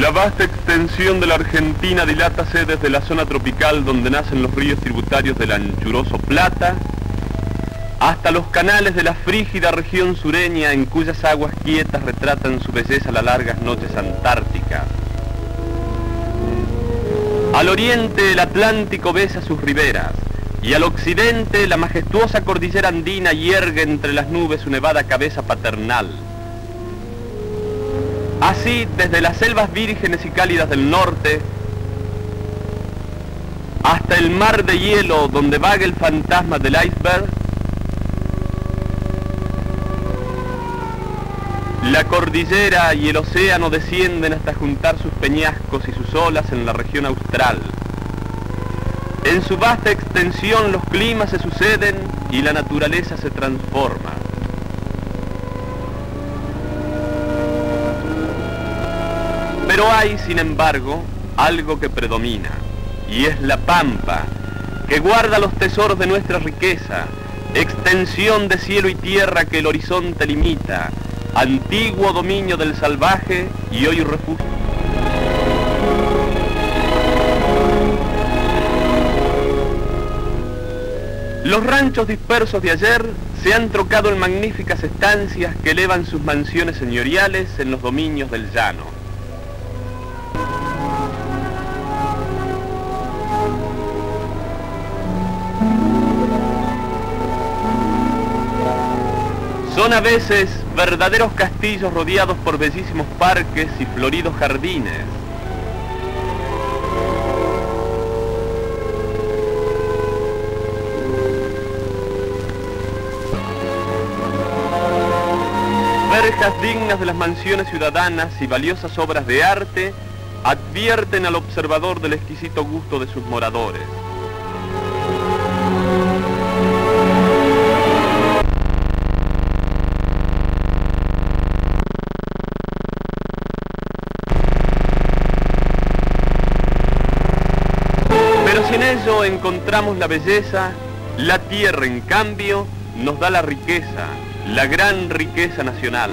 La vasta extensión de la Argentina dilátase desde la zona tropical donde nacen los ríos tributarios del anchuroso Plata, hasta los canales de la frígida región sureña en cuyas aguas quietas retratan su belleza las largas noches antárticas. Al oriente el Atlántico besa sus riberas y al occidente la majestuosa cordillera andina yergue entre las nubes su nevada cabeza paternal. Así, desde las selvas vírgenes y cálidas del norte, hasta el mar de hielo donde vaga el fantasma del iceberg, La cordillera y el océano descienden hasta juntar sus peñascos y sus olas en la región austral. En su vasta extensión los climas se suceden y la naturaleza se transforma. Pero hay, sin embargo, algo que predomina, y es la pampa, que guarda los tesoros de nuestra riqueza, extensión de cielo y tierra que el horizonte limita, antiguo dominio del salvaje y hoy refugio. Los ranchos dispersos de ayer se han trocado en magníficas estancias que elevan sus mansiones señoriales en los dominios del llano. Son a veces verdaderos castillos rodeados por bellísimos parques y floridos jardines. Verjas dignas de las mansiones ciudadanas y valiosas obras de arte advierten al observador del exquisito gusto de sus moradores. Encontramos la belleza, la tierra en cambio nos da la riqueza, la gran riqueza nacional.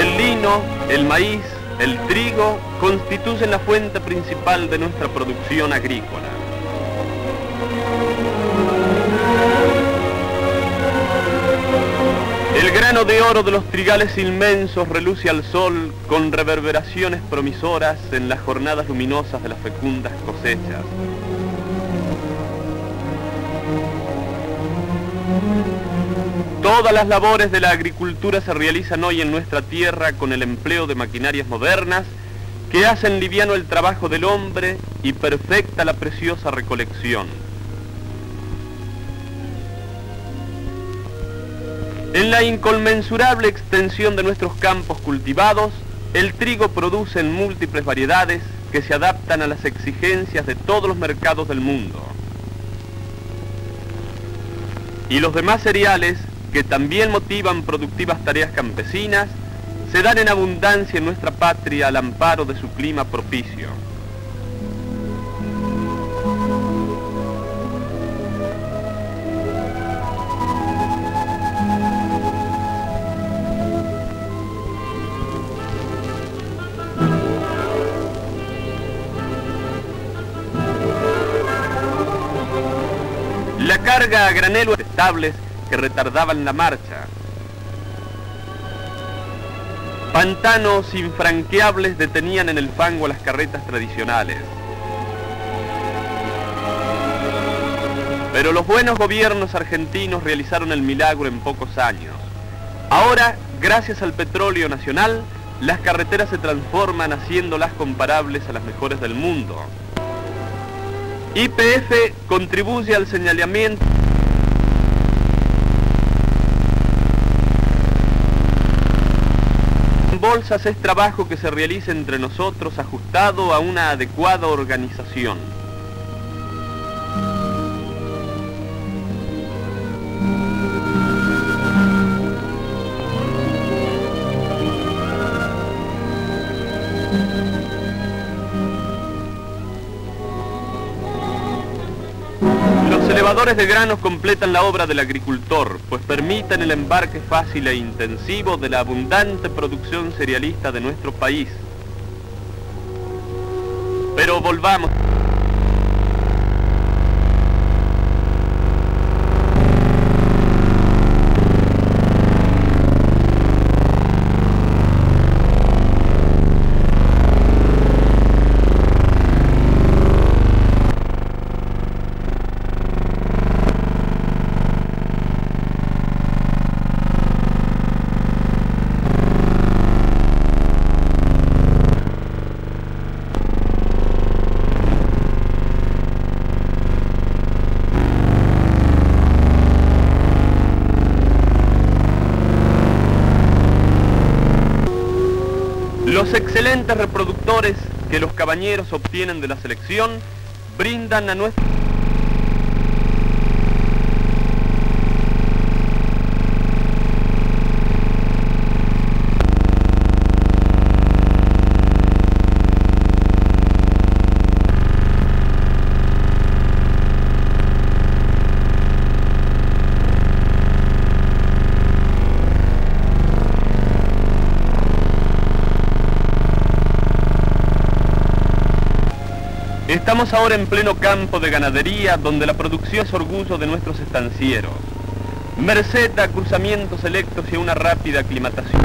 El lino, el maíz, el trigo constituyen la fuente principal de nuestra producción agrícola. De oro de los trigales inmensos reluce al sol con reverberaciones promisoras en las jornadas luminosas de las fecundas cosechas. Todas las labores de la agricultura se realizan hoy en nuestra tierra con el empleo de maquinarias modernas que hacen liviano el trabajo del hombre y perfecta la preciosa recolección. En la inconmensurable extensión de nuestros campos cultivados, el trigo produce en múltiples variedades que se adaptan a las exigencias de todos los mercados del mundo. Y los demás cereales, que también motivan productivas tareas campesinas, se dan en abundancia en nuestra patria al amparo de su clima propicio. Carga a granelo estables que retardaban la marcha. Pantanos infranqueables detenían en el fango las carretas tradicionales. Pero los buenos gobiernos argentinos realizaron el milagro en pocos años. Ahora, gracias al petróleo nacional, las carreteras se transforman haciéndolas comparables a las mejores del mundo. IPF contribuye al señalamiento En bolsas es trabajo que se realiza entre nosotros ajustado a una adecuada organización. Elevadores de granos completan la obra del agricultor, pues permiten el embarque fácil e intensivo de la abundante producción cerealista de nuestro país. Pero volvamos. Los excelentes reproductores que los cabañeros obtienen de la selección brindan a nuestro... Estamos ahora en pleno campo de ganadería donde la producción es orgullo de nuestros estancieros. Merced a cruzamientos selectos y a una rápida aclimatación.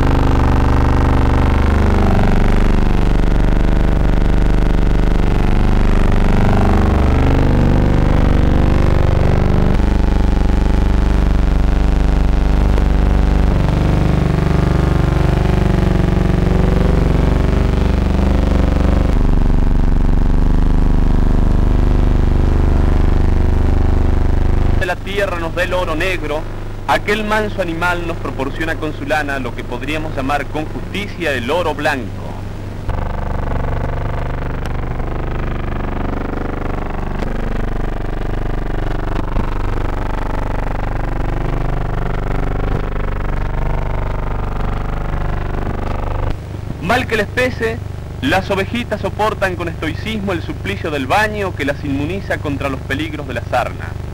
la tierra nos da el oro negro, aquel manso animal nos proporciona con su lana lo que podríamos llamar con justicia el oro blanco. Mal que les pese, las ovejitas soportan con estoicismo el suplicio del baño que las inmuniza contra los peligros de la sarna.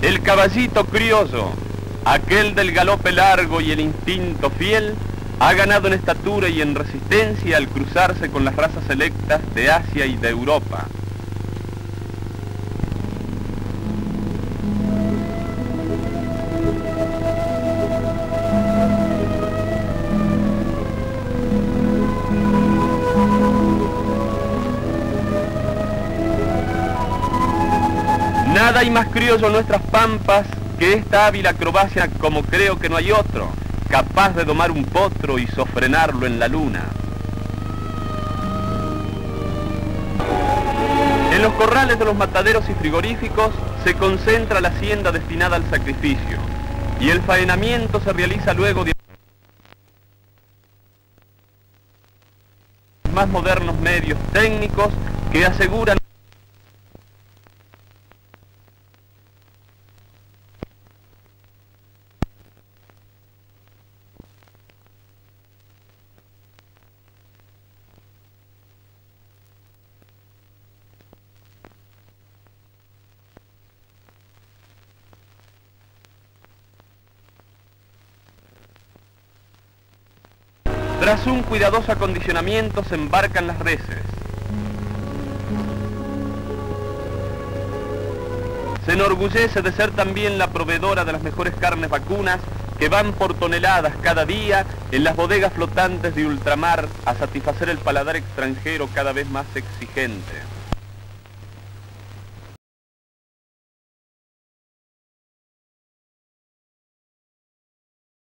El caballito criollo, aquel del galope largo y el instinto fiel, ha ganado en estatura y en resistencia al cruzarse con las razas selectas de Asia y de Europa. Hay más criollo en nuestras pampas que esta hábil acrobacia como creo que no hay otro, capaz de domar un potro y sofrenarlo en la luna. En los corrales de los mataderos y frigoríficos se concentra la hacienda destinada al sacrificio y el faenamiento se realiza luego de más modernos medios técnicos que aseguran Tras un cuidadoso acondicionamiento se embarcan las reses. Se enorgullece de ser también la proveedora de las mejores carnes vacunas que van por toneladas cada día en las bodegas flotantes de ultramar a satisfacer el paladar extranjero cada vez más exigente.